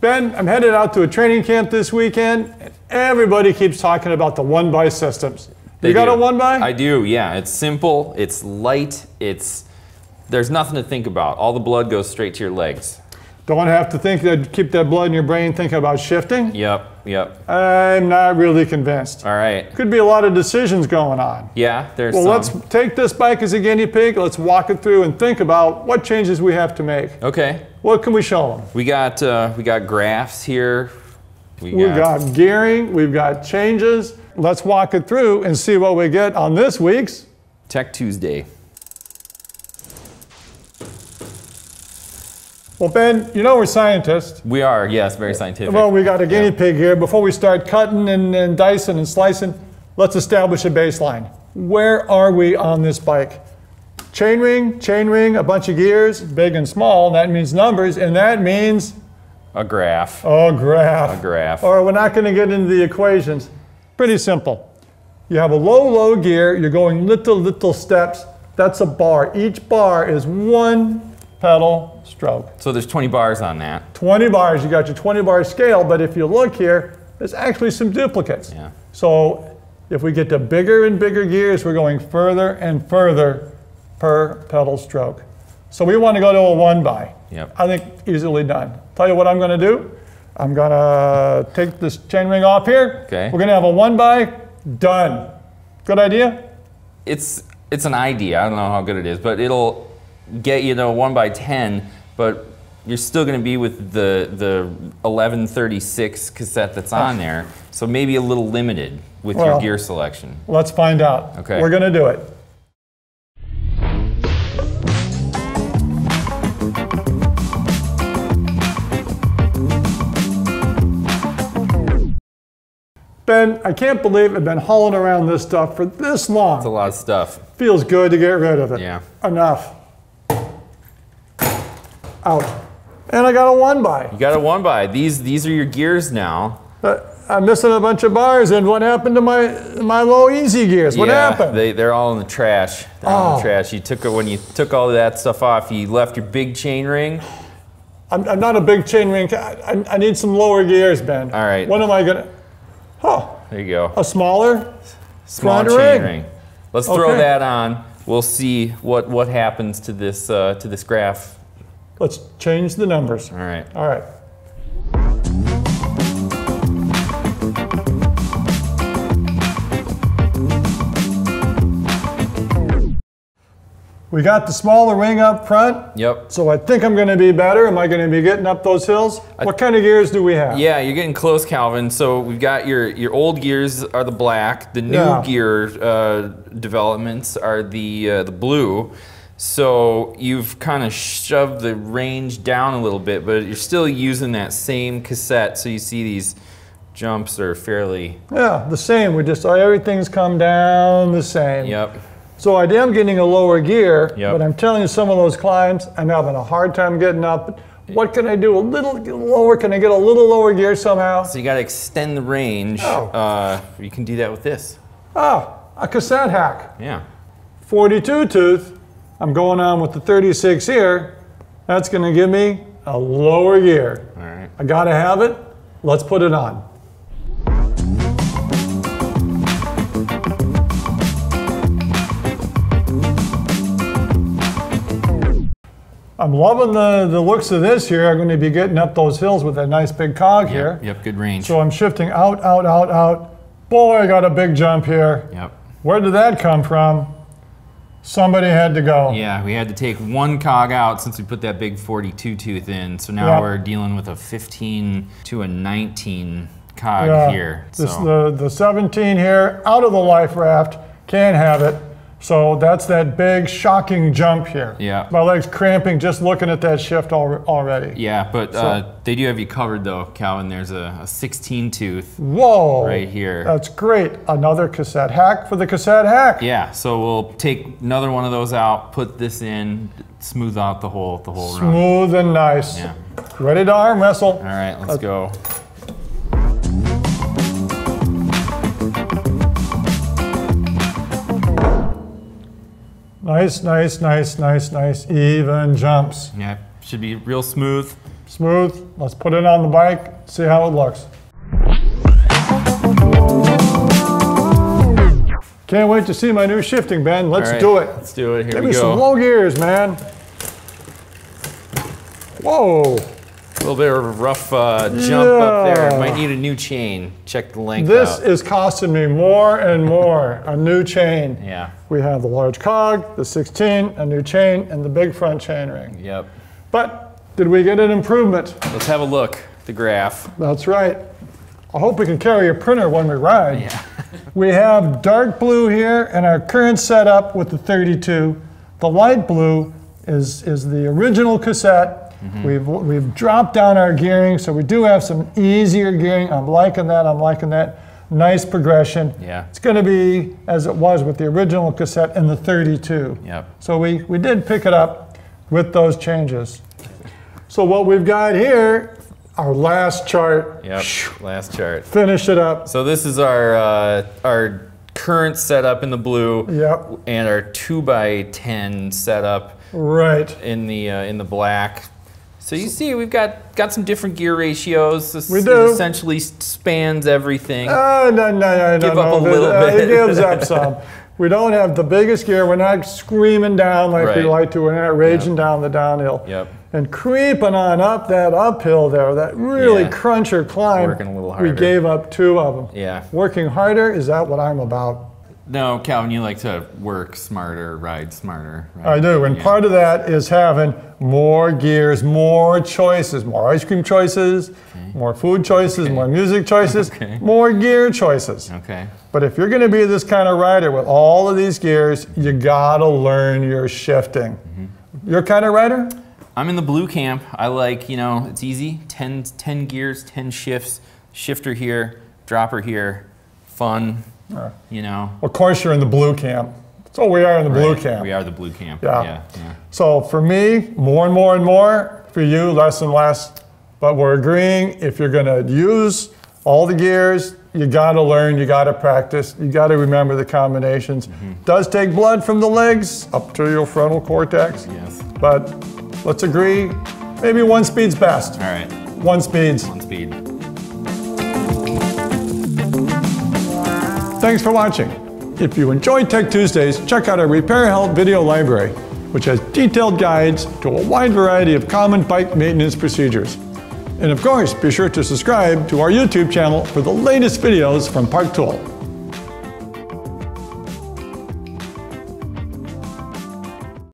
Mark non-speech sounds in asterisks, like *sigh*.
Ben, I'm headed out to a training camp this weekend, and everybody keeps talking about the one by systems. They you got do. a one by? I do, yeah. It's simple, it's light, it's there's nothing to think about. All the blood goes straight to your legs. Don't have to think that keep that blood in your brain thinking about shifting. Yep, yep. I'm not really convinced. All right. Could be a lot of decisions going on. Yeah, there's Well, some. let's take this bike as a guinea pig. Let's walk it through and think about what changes we have to make. Okay. What can we show them? We got uh, we got graphs here. We We've got gearing, we've got changes. Let's walk it through and see what we get on this week's. Tech Tuesday. Well, Ben, you know we're scientists. We are, yes, very scientific. Well, we got a guinea Yeah. pig here. Before we start cutting and, and dicing and slicing, let's establish a baseline. Where are we on this bike? Chain ring, chain ring, a bunch of gears, big and small. That means numbers, and that means A graph. A graph. A graph. Or we're not going to get into the equations. Pretty simple. You have a low, low gear. You're going little, little steps. That's a bar. Each bar is one pedal stroke. So there's 20 bars on that. 20 bars, you got your 20 bar scale, but if you look here, there's actually some duplicates. Yeah. So if we get to bigger and bigger gears, we're going further and further per pedal stroke. So we want to go to a one by. Yep. I think easily done. Tell you what I'm going to do. I'm going to take this chain ring off here. Okay. We're going to have a one by, done. Good idea? It's it's an idea. I don't know how good it is, but it'll get you to one by 10. But you're still going to be with the the 1136 cassette that's on ah. there. So maybe a little limited with your gear selection. Let's find out. Okay. We're going to do it. Ben, I can't believe I've been hauling around this stuff for this long. It's a lot of stuff. Feels good to get rid of it. Yeah. Enough. Out. And I got a one by. You got a one by. These these are your gears now. But I'm missing a bunch of bars, and what happened to my my low easy gears? What yeah, happened? They they're all in the trash. They're all in Oh. the trash. You took it when you took all of that stuff off. You left your big chain ring. I'm, I'm not a big chain ring. I, I, I need some lower gears, Ben. All right. When am I gonna? Oh, There you go. a smaller. Small chain ring. ring. Let's throw Okay. that on. We'll see what what happens to this uh, to this graph. Let's change the numbers. All right. All right. We got the smaller wing up front, Yep. so I think I'm going to be better. Am I going to be getting up those hills? what kind of gears do we have? Yeah, you're getting close, Calvin. So we've got your your old gears are the black. The new Yeah. gear uh, developments are the uh, the blue. So you've kind of shoved the range down a little bit, but you're still using that same cassette. So you see these jumps are fairly. Yeah, the same. We just everything's come down the same. Yep. So I am getting a lower gear, Yep. but I'm telling you, some of those climbs, I'm having a hard time getting up. What can I do? A little lower? Can I get a little lower gear somehow? So you got to extend the range. Oh. Uh, you can do that with this. Ah, a cassette hack. Yeah. 42 tooth. I'm going on with the 36 here. That's going to give me a lower gear. All right. I got to have it. Let's put it on. I'm loving the, the looks of this here. I'm going to be getting up those hills with that nice big cog here. Yep. Yep. Good range. So I'm shifting out, out, out, out. Boy, I got a big jump here. yep. Where did that come from? Somebody had to go. Yeah, we had to take one cog out since we put that big 42 tooth in. So now Yeah. we're dealing with a 15 to a 19 cog Yeah. here. This, the, the 17 here, out of the life raft, can't have it. So that's that big shocking jump here. Yeah. My leg's cramping just looking at that shift al- already. yeah, but uh, they do have you covered though, Calvin. There's a, a 16 tooth Whoa. right here. That's great. Another cassette hack for the cassette hack. yeah, so we'll take another one of those out, put this in, smooth out the whole the whole run. Smooth and nice. Yeah. Ready to arm wrestle. All right, let's go. Nice, nice, nice, nice, nice. Even jumps. Yeah, should be real smooth. Smooth. Let's put it on the bike, see how it looks. Can't wait to see my new shifting, Ben. Let's right, do it. Let's do it. Here Give we me some low gears, man. Whoa. A little bit of a rough uh, jump up there. Might need a new chain. Check the length This out. is costing me more and more. A new chain. yeah. We have the large cog, the 16, a new chain, and the big front chain ring. Yep. But did we get an improvement? Let's have a look. at The graph. That's right. I hope we can carry a printer when we ride. Yeah. *laughs* We have dark blue here and our current setup with the 32. The light blue is, is the original cassette. Mm-hmm. We've, we've dropped down our gearing, so we do have some easier gearing. I'm liking that, I'm liking that. Nice progression. Yeah. It's going to be as it was with the original cassette and the 32. Yep. So we, we did pick it up with those changes. So what we've got here, our last chart, Yep. Last chart. finish it up. So this is our uh, our current setup in the blue. Yep. And our two by ten setup Right. in the uh, in the black. So you see, we've got got some different gear ratios. This We do. essentially spans everything. Uh, no, no, no, Give no, up no. a little Uh, It gives up *laughs* some. We don't have the biggest gear. We're not screaming down like we like to. We're not raging down the downhill. Yep. And creeping on up that uphill there, that really Yeah. cruncher climb. Working a little harder. We gave up two of them. Yeah. Working harder, is that what I'm about? No, Calvin, you like to work smarter, ride smarter. Right? I do, and Yeah. part of that is having more gears, more choices, more ice cream choices, more food choices, Okay. more music choices, *laughs* Okay. more gear choices. Okay. But if you're going to be this kind of rider with all of these gears, you gotta learn your shifting. Mm-hmm. You're kind of rider? I'm in the blue camp. I like, you know, it's easy 10, 10 gears, 10 shifts, shifter here, dropper here, fun, you know. Of course, you're in the blue camp. So we are in the blue camp. We are the blue camp. Yeah. Yeah. yeah. So for me, more and more and more. For you, less and less. But we're agreeing if you're going to use all the gears, you got to learn, you got to practice, you got to remember the combinations. Mm-hmm. Does take blood from the legs up to your frontal cortex. Yes. But let's agree, maybe one speed's best. All right. One speed's. One speed. Thanks for watching. If you enjoyed Tech Tuesdays, check out our Repair Help video library, which has detailed guides to a wide variety of common bike maintenance procedures. And of course, be sure to subscribe to our YouTube channel for the latest videos from Park Tool.